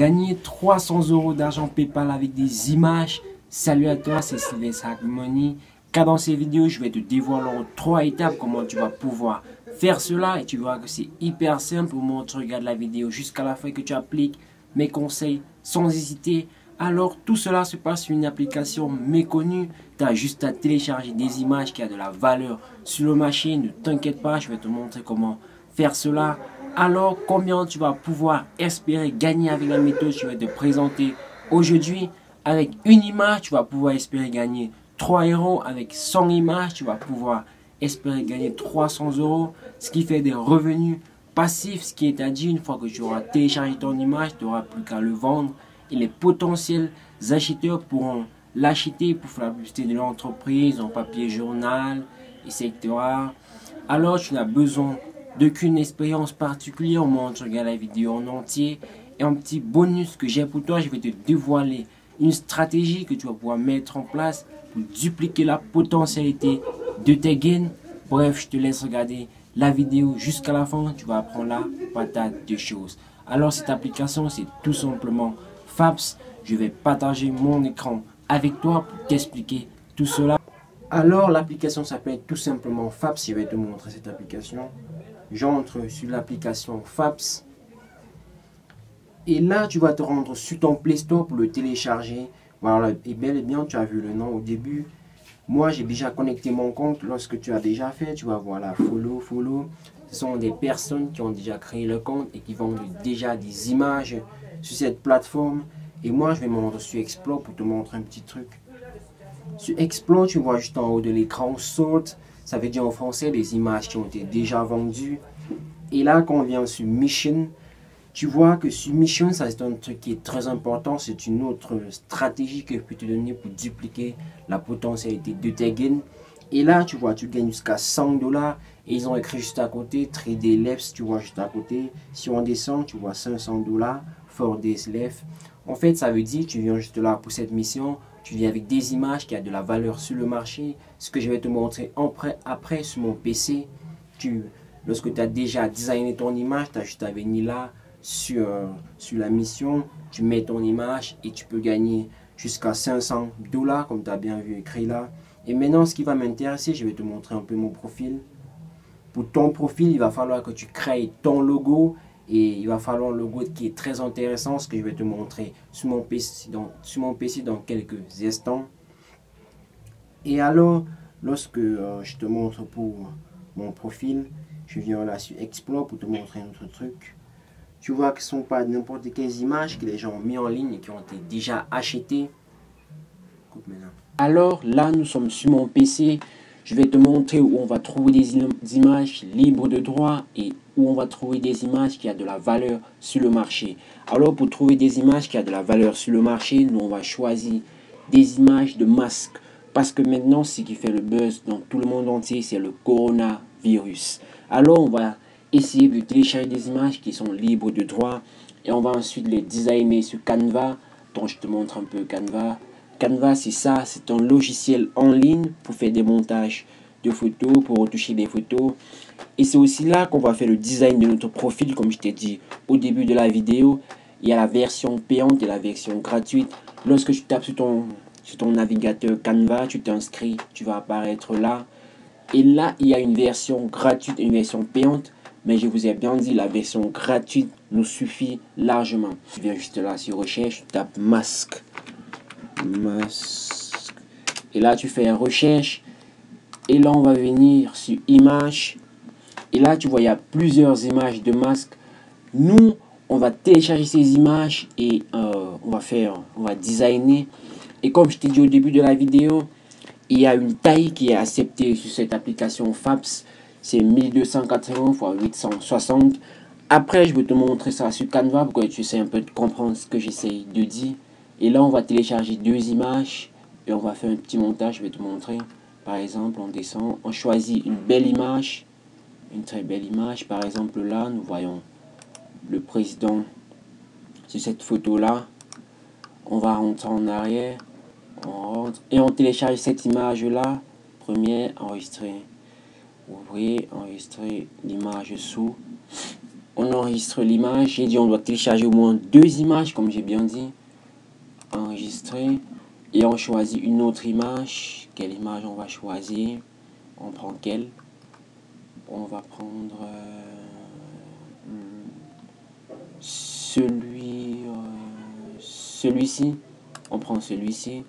Gagner 300 euros d'argent PayPal avec des images. Salut à toi, c'est Sylvester Hack Money. Car dans ces vidéos, je vais te dévoiler en trois étapes comment tu vas pouvoir faire cela. Et tu verras que c'est hyper simple au moment où tu la vidéo jusqu'à la fin que tu appliques mes conseils sans hésiter. Alors tout cela se passe sur une application méconnue. Tu as juste à télécharger des images qui ont de la valeur sur le marché. Ne t'inquiète pas, je vais te montrer comment faire cela alors combien tu vas pouvoir espérer gagner avec la méthode que je vais te présenter aujourd'hui? Avec une image, tu vas pouvoir espérer gagner 3 euros. Avec 100 images, tu vas pouvoir espérer gagner 300 euros. Ce qui fait des revenus passifs. Ce qui est à dire, une fois que tu auras téléchargé ton image, tu n'auras plus qu'à le vendre. Et les potentiels acheteurs pourront l'acheter pour faire la publicité de l'entreprise en papier journal, etc. Alors tu n'as besoin d'aucune expérience particulière au moment tu regardes la vidéo en entier. Et un petit bonus que j'ai pour toi, je vais te dévoiler une stratégie que tu vas pouvoir mettre en place pour dupliquer la potentialité de tes gains. Bref, je te laisse regarder la vidéo jusqu'à la fin. Tu vas apprendre la patate de choses. Alors cette application, c'est tout simplement FAPS. Je vais partager mon écran avec toi pour t'expliquer tout cela. Alors l'application s'appelle tout simplement FAPS. Je vais te montrer cette application j'entre sur l'application FAPS. Et là, tu vas te rendre sur ton Play Store pour le télécharger. Voilà, et bel et bien, tu as vu le nom au début. Moi, j'ai déjà connecté mon compte. Lorsque tu as déjà fait, tu vas voir la follow, follow. Ce sont des personnes qui ont déjà créé le compte et qui vendent déjà des images sur cette plateforme. Et moi, je vais me rendre sur Explore pour te montrer un petit truc. Sur Explore, tu vois juste en haut de l'écran Sort. Ça veut dire en français des images qui ont été déjà vendues. Et là, quand on vient sur Mission, tu vois que sur Mission, ça c'est un truc qui est très important. C'est une autre stratégie que je peux te donner pour dupliquer la potentialité de tes gains. Et là, tu vois, tu gagnes jusqu'à 100 dollars. Et ils ont écrit juste à côté, 3D Labs, tu vois juste à côté. Si on descend, tu vois 500 dollars, 4 Days Left. En fait, ça veut dire que tu viens juste là pour cette mission tu viens avec des images qui ont de la valeur sur le marché. Ce que je vais te montrer après, après sur mon PC. Tu, lorsque tu as déjà designé ton image, tu as juste à venir là sur, sur la mission. Tu mets ton image et tu peux gagner jusqu'à 500 dollars comme tu as bien vu écrit là. Et maintenant, ce qui va m'intéresser, je vais te montrer un peu mon profil. Pour ton profil, il va falloir que tu crées ton logo et il va falloir un logo qui est très intéressant, ce que je vais te montrer sur mon PC dans, sur mon PC dans quelques instants. Et alors, lorsque euh, je te montre pour mon profil, je viens là sur Explore pour te montrer un autre truc. Tu vois que ce ne sont pas n'importe quelles images que les gens ont mis en ligne et qui ont été déjà achetées. Alors là, nous sommes sur mon PC. Je vais te montrer où on va trouver des images libres de droit et où on va trouver des images qui ont de la valeur sur le marché. Alors pour trouver des images qui ont de la valeur sur le marché, nous on va choisir des images de masques. Parce que maintenant, ce qui fait le buzz dans tout le monde entier, c'est le coronavirus. Alors on va essayer de télécharger des images qui sont libres de droit. Et on va ensuite les designer sur Canva. Donc je te montre un peu Canva. Canva, c'est ça, c'est un logiciel en ligne pour faire des montages de photos, pour retoucher des photos. Et c'est aussi là qu'on va faire le design de notre profil, comme je t'ai dit au début de la vidéo. Il y a la version payante et la version gratuite. Lorsque tu tapes sur ton, sur ton navigateur Canva, tu t'inscris, tu vas apparaître là. Et là, il y a une version gratuite et une version payante. Mais je vous ai bien dit, la version gratuite nous suffit largement. Tu viens juste là sur recherche, tu tapes masque. Masque. Et là, tu fais recherche. Et là, on va venir sur image. Et là, tu vois, il y a plusieurs images de masques. Nous, on va télécharger ces images et euh, on va faire, on va designer. Et comme je t'ai dit au début de la vidéo, il y a une taille qui est acceptée sur cette application FAPS. C'est 1280 x 860. Après, je vais te montrer ça sur Canva pour que tu sais un peu de comprendre ce que j'essaie de dire. Et là, on va télécharger deux images et on va faire un petit montage. Je vais te montrer. Par exemple, on descend, on choisit une belle image une très belle image. Par exemple, là, nous voyons le président sur cette photo-là. On va rentrer en arrière. On rentre et on télécharge cette image-là. Première, enregistrer. Ouvrir, enregistrer l'image sous. On enregistre l'image. J'ai dit on doit télécharger au moins deux images, comme j'ai bien dit. Enregistrer. Et on choisit une autre image. Quelle image on va choisir? On prend quelle? On va prendre euh, celui, euh, celui-ci. On prend celui-ci.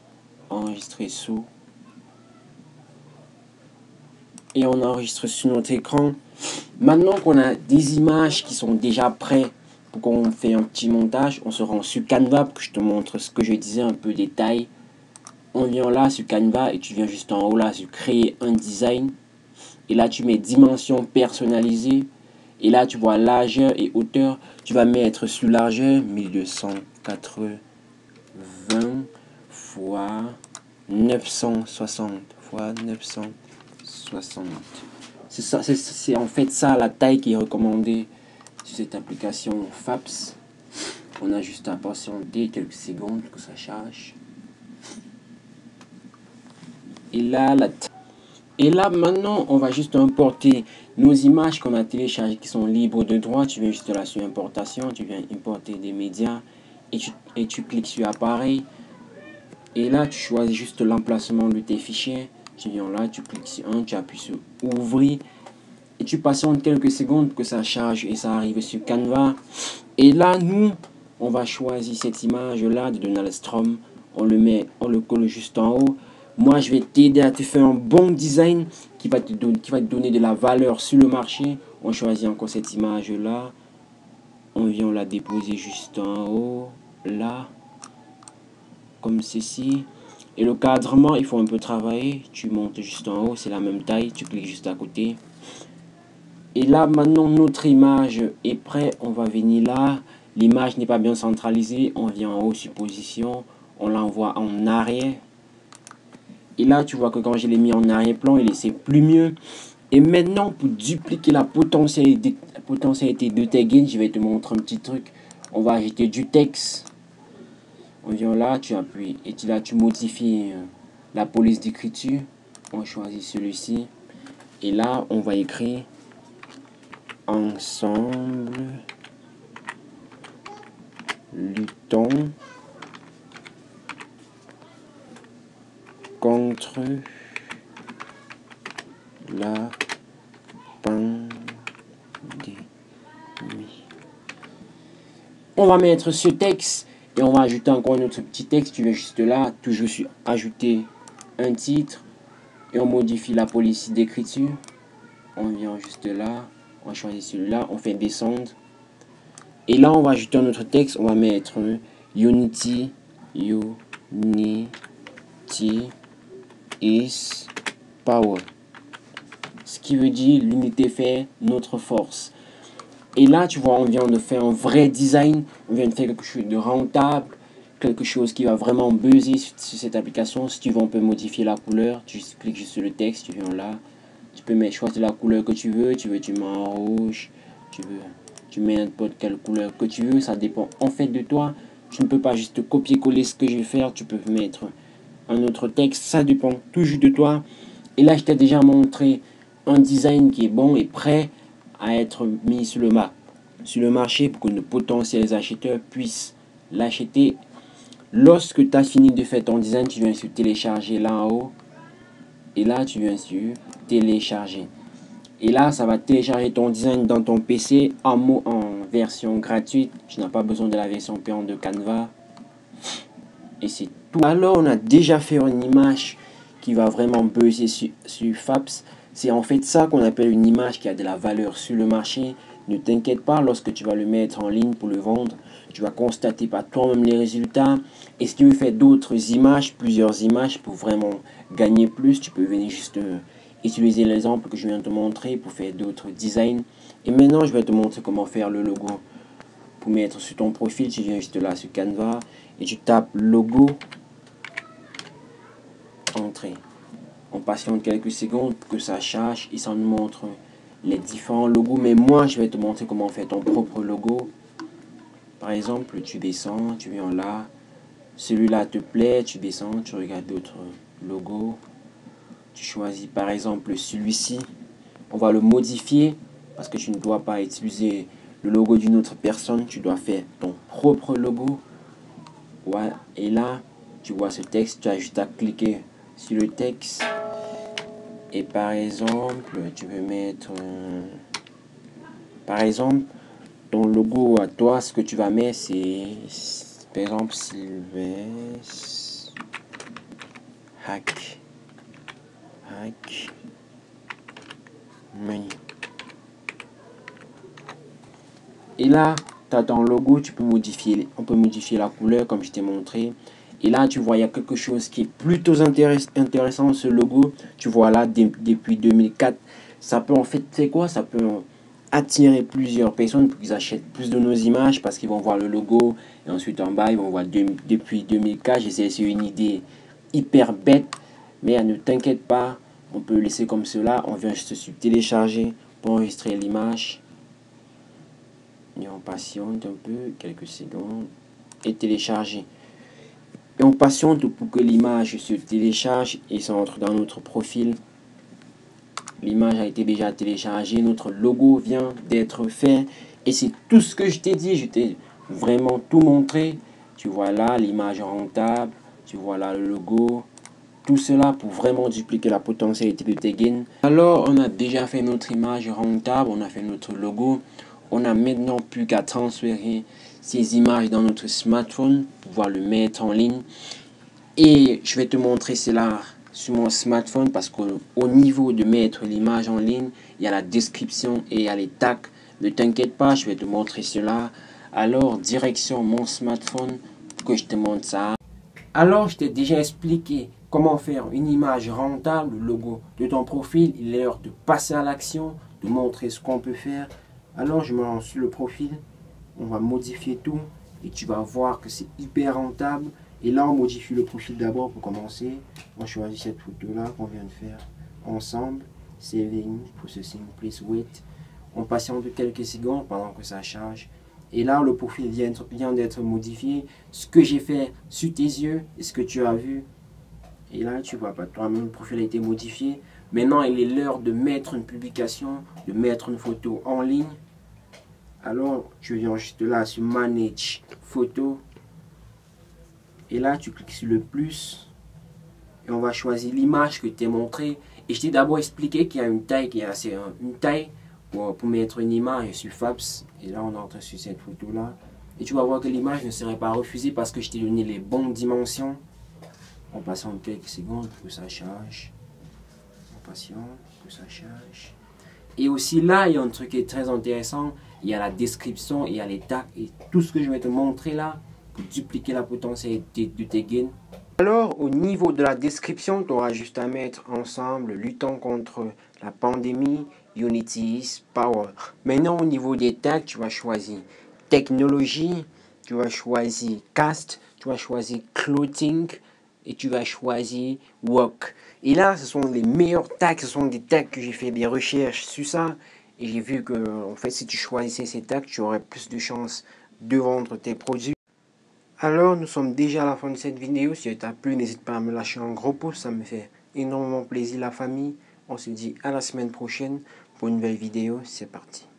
Enregistrer sous et on enregistre sur notre écran. Maintenant qu'on a des images qui sont déjà prêtes pour qu'on fait un petit montage, on se rend sur Canva pour que je te montre ce que je disais, un peu détail. On vient là sur Canva et tu viens juste en haut là sur créer un design. Et là tu mets dimension personnalisée. Et là tu vois largeur et hauteur. Tu vas mettre sur largeur 1280 fois 960 fois 900 60. C'est ça, c'est en fait ça la taille qui est recommandée cette application FAPS. On a juste à patienter quelques secondes que ça charge. Et là, et là, maintenant, on va juste importer nos images qu'on a téléchargées qui sont libres de droit. Tu viens juste là sur importation, tu viens importer des médias et tu, et tu cliques sur appareil. Et là, tu choisis juste l'emplacement de tes fichiers tu viens là, tu cliques sur un, tu appuies sur ouvrir et tu patientes quelques secondes que ça charge et ça arrive sur Canva. Et là, nous, on va choisir cette image-là de Donald Trump. On le met, on le colle juste en haut. Moi, je vais t'aider à te faire un bon design qui va, te donner, qui va te donner de la valeur sur le marché. On choisit encore cette image-là. On vient la déposer juste en haut, là, comme ceci. Et le cadrement, il faut un peu travailler. Tu montes juste en haut, c'est la même taille. Tu cliques juste à côté. Et là, maintenant, notre image est prête. On va venir là. L'image n'est pas bien centralisée. On vient en haut sur position. On l'envoie en arrière. Et là, tu vois que quand je l'ai mis en arrière-plan, il c'est plus mieux. Et maintenant, pour dupliquer la potentialité, potentialité de tes je vais te montrer un petit truc. On va ajouter du texte on vient là, tu appuies et là tu modifies euh, la police d'écriture. On choisit celui-ci. Et là, on va écrire ensemble luttons contre la pandémie. On va mettre ce texte et on va ajouter encore un autre petit texte. Tu viens juste là, toujours ajouter un titre. Et on modifie la police d'écriture. On vient juste là. On choisit celui-là. On fait descendre. Et là, on va ajouter un autre texte. On va mettre Unity. Unity is power. Ce qui veut dire l'unité fait notre force. Et là, tu vois, on vient de faire un vrai design, on vient de faire quelque chose de rentable, quelque chose qui va vraiment buzzer sur, cette application. Si tu veux, on peut modifier la couleur. Tu cliques juste sur le texte, tu viens là. Tu peux mettre, choisir la couleur que tu veux. Tu veux, tu mets en rouge. Tu veux, tu mets n'importe quelle couleur que tu veux. Ça dépend en fait de toi. Tu ne peux pas juste copier-coller ce que je vais faire. Tu peux mettre un autre texte. Ça dépend toujours de toi. Et là, je t'ai déjà montré un design qui est bon et prêt à être mis sur le, sur le marché pour que nos potentiels acheteurs puissent l'acheter. Lorsque tu as fini de faire ton design, tu viens sur télécharger là en haut. Et là, tu viens sur télécharger. Et là, ça va télécharger ton design dans ton PC en, mot, en version gratuite. Tu n'as pas besoin de la version payante de Canva. Et c'est tout. Alors, on a déjà fait une image qui va vraiment buzzer sur, sur FAPS. C'est en fait ça qu'on appelle une image qui a de la valeur sur le marché. Ne t'inquiète pas, lorsque tu vas le mettre en ligne pour le vendre, tu vas constater par toi-même les résultats. Et si tu veux faire d'autres images, plusieurs images pour vraiment gagner plus, tu peux venir juste euh, utiliser l'exemple que je viens de te montrer pour faire d'autres designs. Et maintenant, je vais te montrer comment faire le logo. Pour mettre sur ton profil, tu viens juste là sur Canva et tu tapes logo, entrée. On patiente quelques secondes pour que ça charge et ça nous montre les différents logos. Mais moi, je vais te montrer comment faire ton propre logo. Par exemple, tu descends, tu viens là. Celui-là te plaît, tu descends, tu regardes d'autres logos. Tu choisis par exemple celui-ci. On va le modifier parce que tu ne dois pas utiliser le logo d'une autre personne, tu dois faire ton propre logo. Ouais, et là, tu vois ce texte, tu as juste à cliquer sur le texte. Et par exemple, tu veux mettre... Euh, par exemple, ton logo à toi, ce que tu vas mettre, c'est... Par exemple, Sylvestre... Hack. Hack. Money. Et là, tu as ton logo, tu peux modifier, on peut modifier la couleur comme je t'ai montré. Et là, tu vois, il y a quelque chose qui est plutôt intéressant, ce logo. Tu vois là, depuis 2004, ça peut en fait, c'est quoi? Ça peut attirer plusieurs personnes pour qu'ils achètent plus de nos images parce qu'ils vont voir le logo. Et ensuite, en bas, ils vont voir depuis 2004. J'essaie, c'est une idée hyper bête. Mais ne t'inquiète pas, on peut laisser comme cela. On vient juste se télécharger pour enregistrer l'image. Et on patiente un peu, quelques secondes. Et télécharger. Et on patiente pour que l'image se télécharge et s'entre dans notre profil. L'image a été déjà téléchargée, notre logo vient d'être fait. Et c'est tout ce que je t'ai dit, je t'ai vraiment tout montré. Tu vois là l'image rentable, tu vois là le logo. Tout cela pour vraiment dupliquer la potentialité de tes. Alors on a déjà fait notre image rentable, on a fait notre logo. On a maintenant plus qu'à transférer ces images dans notre smartphone, pouvoir le mettre en ligne. Et je vais te montrer cela sur mon smartphone parce qu'au niveau de mettre l'image en ligne, il y a la description et il y a les tags. Ne t'inquiète pas, je vais te montrer cela. Alors, direction mon smartphone que je te montre ça. Alors, je t'ai déjà expliqué comment faire une image rentable, le logo de ton profil. Il est l'heure de passer à l'action, de montrer ce qu'on peut faire. Alors, je me lance sur le profil on va modifier tout et tu vas voir que c'est hyper rentable. Et là, on modifie le profil d'abord pour commencer. On choisit cette photo-là qu'on vient de faire ensemble. Saving, processing, please wait. On patiente quelques secondes pendant que ça charge. Et là, le profil vient d'être modifié. Ce que j'ai fait sur tes yeux et ce que tu as vu. Et là, tu vois pas toi-même, le profil a été modifié. Maintenant, il est l'heure de mettre une publication, de mettre une photo en ligne. Alors, tu viens juste là sur Manage Photo. Et là, tu cliques sur le plus. Et on va choisir l'image que tu as montré. Et je t'ai d'abord expliqué qu'il y a une taille qui est assez une taille pour, pour mettre une image sur Fabs. Et là, on entre sur cette photo-là. Et tu vas voir que l'image ne serait pas refusée parce que je t'ai donné les bonnes dimensions. On en quelques secondes pour que ça charge. On patiente que ça charge. Et aussi là, il y a un truc qui est très intéressant il y a la description, il y a les tags et tout ce que je vais te montrer là dupliquer la potentialité de tes gains. Alors, au niveau de la description, tu auras juste à mettre ensemble luttant contre la pandémie, Unity Power. Maintenant, au niveau des tags, tu vas choisir technologie, tu vas choisir cast, tu vas choisir clothing et tu vas choisir work. Et là, ce sont les meilleurs tags, ce sont des tags que j'ai fait des recherches sur ça et j'ai vu que en fait, si tu choisissais ces tags, tu aurais plus de chances de vendre tes produits. Alors, nous sommes déjà à la fin de cette vidéo. Si elle t'a plu, n'hésite pas à me lâcher un gros pouce. Ça me fait énormément plaisir, la famille. On se dit à la semaine prochaine pour une nouvelle vidéo. C'est parti.